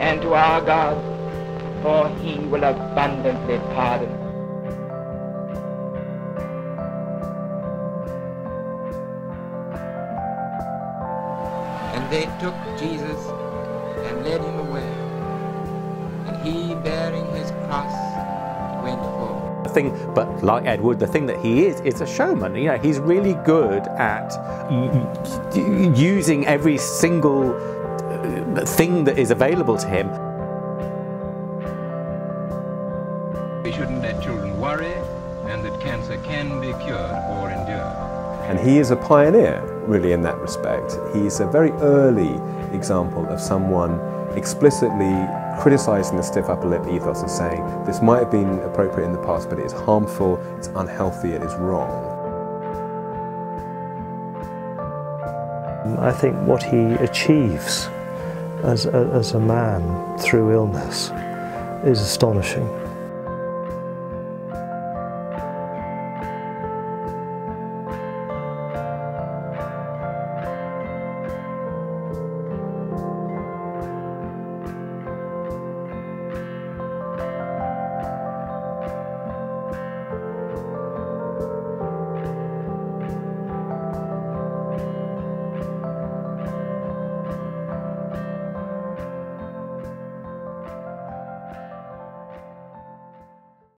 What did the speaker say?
and to our God, for he will abundantly pardon. And they took Jesus and led him away, and he bearing his cross went forth. The thing, but like Edward, the thing that he is is a showman. You know, he's really good at using every single uh, thing that is available to him. We shouldn't let children worry, and that cancer can be cured or endured. And he is a pioneer, really, in that respect. He's a very early example of someone explicitly criticizing the stiff upper lip ethos and saying this might have been appropriate in the past, but it is harmful, it's unhealthy, it is wrong. I think what he achieves as a, as a man through illness is astonishing.